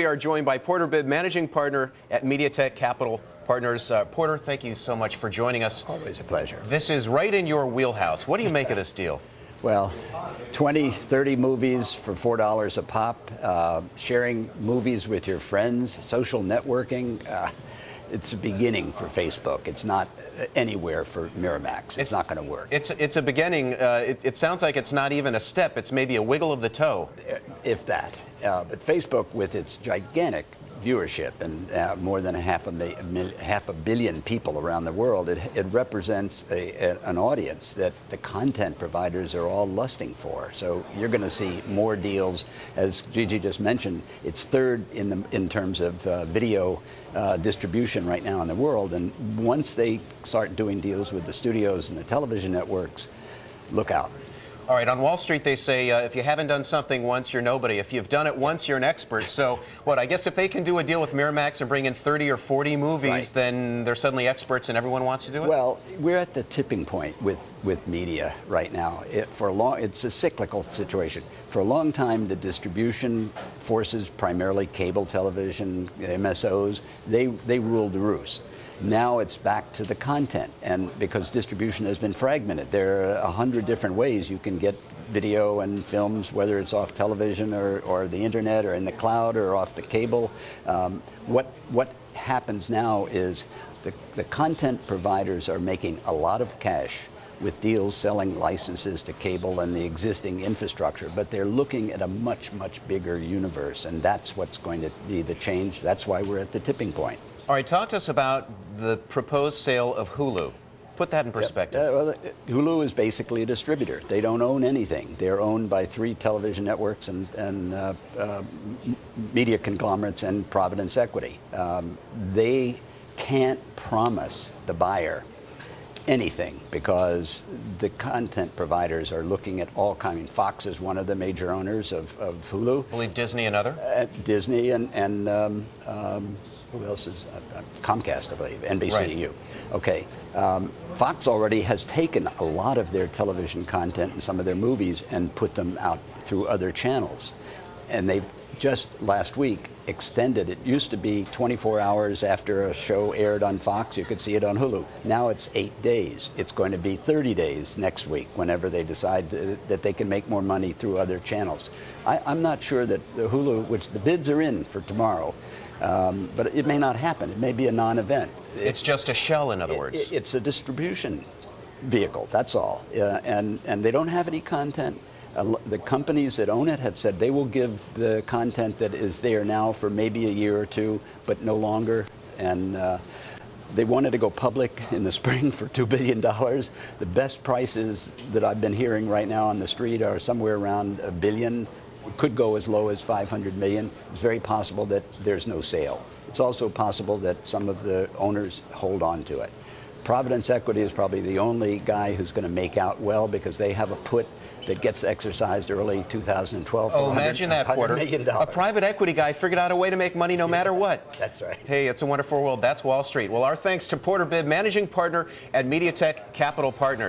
We are joined by Porter Bibb, managing partner at Mediatech Capital Partners. Uh, Porter, thank you so much for joining us. Always a pleasure. This is right in your wheelhouse. What do you make of this deal? Well, 20, 30 movies for $4 a pop, uh, sharing movies with your friends, social networking. Uh, it's a beginning for Facebook. It's not anywhere for Miramax. It's, it's not going to work. It's it's a beginning. Uh, it, it, sounds like it's not even a step. It's maybe a wiggle of the toe. If that. Uh, but Facebook, with its gigantic viewership and uh, more than a half a, mil, half a billion people around the world, it, it represents a, a, an audience that the content providers are all lusting for. So you're going to see more deals. As Gigi just mentioned, it's third in, the, in terms of uh, video uh, distribution right now in the world. And once they start doing deals with the studios and the television networks, look out. All right, on Wall Street, they say uh, if you haven't done something once, you're nobody. If you've done it once, you're an expert. So, what, I guess if they can do a deal with Miramax and bring in 30 or 40 movies, right. then they're suddenly experts and everyone wants to do it? Well, we're at the tipping point with, with media right now. It, for a long, it's a cyclical situation. For a long time, the distribution forces, primarily cable television, MSOs, they, they ruled the roost. Now it's back to the content, and because distribution has been fragmented, there are a hundred different ways you can get video and films, whether it's off television or, or the internet or in the cloud or off the cable. Um, what, what happens now is the, the content providers are making a lot of cash with deals selling licenses to cable and the existing infrastructure, but they're looking at a much, much bigger universe, and that's what's going to be the change. That's why we're at the tipping point. All right, talk to us about the proposed sale of Hulu. Put that in perspective. Yep. Uh, well, Hulu is basically a distributor. They don't own anything. They're owned by three television networks and, and uh, uh, media conglomerates and Providence Equity. Um, they can't promise the buyer anything because the content providers are looking at all kinds. Fox is one of the major owners of, of Hulu. I believe Disney another. Uh, Disney and, and um, um, who else is uh, uh Comcast, I believe, NBCU. Right. Okay, um, Fox already has taken a lot of their television content and some of their movies and put them out through other channels, and they've just last week extended. It used to be 24 hours after a show aired on Fox, you could see it on Hulu. Now it's eight days. It's going to be 30 days next week whenever they decide that they can make more money through other channels. I, am not sure that Hulu, which the bids are in for tomorrow, um, but it may not happen. It may be a non-event. It's just a shell, in other it, words. it's a distribution vehicle. That's all. Uh, and and they don't have any content. The companies that own it have said they will give the content that is there now for maybe a year or two, but no longer. And uh, they wanted to go public in the spring for $2 billion. The best prices that I've been hearing right now on the street are somewhere around a billion could go as low as 500 million. It's very possible that there's no sale. It's also possible that some of the owners hold on to it. Providence Equity is probably the only guy who's going to make out well because they have a put that gets exercised early 2012. Oh, imagine that, Porter. A private equity guy figured out a way to make money no matter what. That's right. Hey, it's a wonderful world. That's Wall Street. Well, our thanks to Porter Bibb, managing partner at Mediatech Capital Partners.